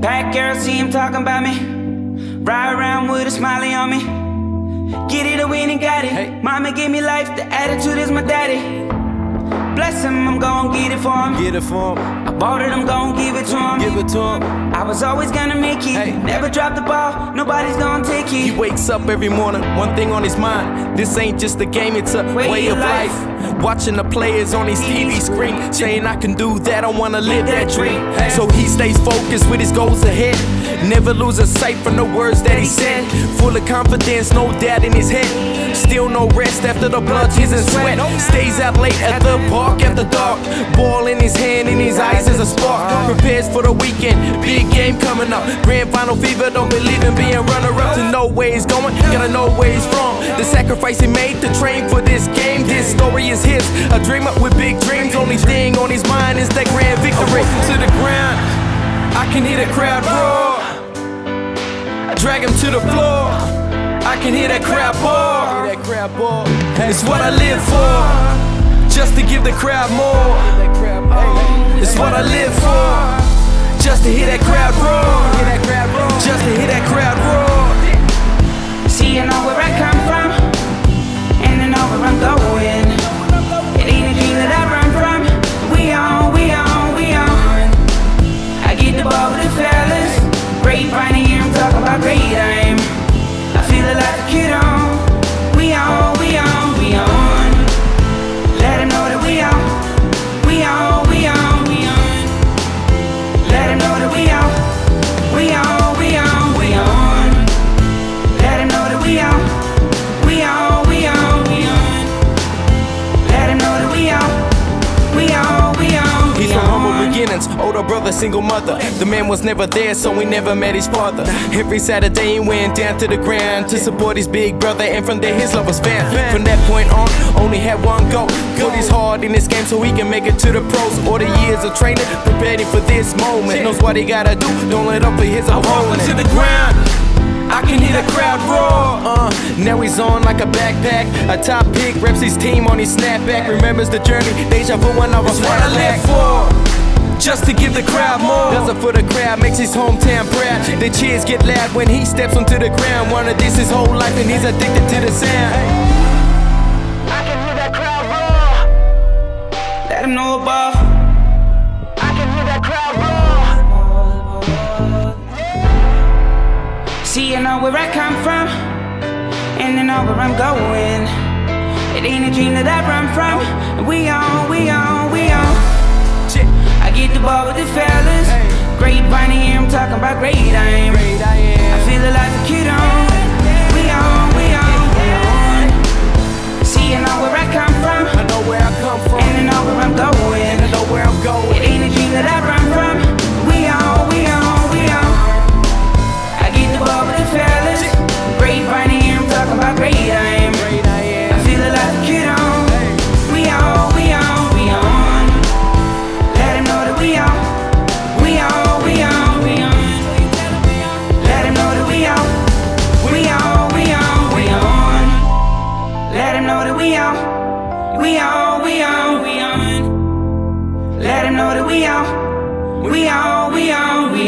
Pack girls see him talking about me. Ride around with a smiley on me. Get it or win and got it. Hey. Mama gave me life, the attitude is my daddy. Bless him, I'm gon' get it for him. Get it for him, I bought it, I'm gon' give it to him. Give it to him. I was always gonna make it. Hey. Never drop the ball, nobody's gonna take it. He wakes up every morning, one thing on his mind. This ain't just a game, it's a way, of life. Watching the players on his TV screen, saying I can do that, I wanna live that dream. So he stays focused with his goals ahead. Never loses sight from the words that he said. Full of confidence, no doubt in his head. Still no rest after the blood, tears, and sweat. Stays out late at the park after dark. Ball in his hand, in his eyes is a spark. Prepares for the weekend, big game coming up. Grand final fever, don't believe in being runner up to know where he's going. Gotta know where he's from. The sacrifice he made to train for this game. This story is his. A dreamer with big dreams. Only thing on his mind is that grand victory. To the ground, I can hear the crowd roar. Drag him to the floor. I can hear that crowd roar. It's what I live for. Just to give the crowd more. It's what I live to hear that crowd beginnings, older brother, single mother. The man was never there, so we never met his father. Every Saturday he went down to the ground to support his big brother, and from there his love was found. From that point on, only had one goal. Put his heart in this game so he can make it to the pros. All the years of training, prepared him for this moment. Knows what he gotta do, don't let up for his opponent. to the ground. I can hear the crowd roar. Uh, now he's on like a backpack. A top pick reps his team on his snapback. Remembers the journey, deja vu when I was what I live for. Just to give the crowd more. Does it for the crowd, makes his hometown proud. The cheers get loud when he steps onto the ground. Wanted this his whole life and he's addicted to the sound. I can hear that crowd roar. Let 'em know about. I can hear that crowd roar. See, you know where I come from, and I know where I'm going. It ain't a dream that I run from. Talking about great on. We on, we on, we on. Let 'em know that we on. We on, we on, we on.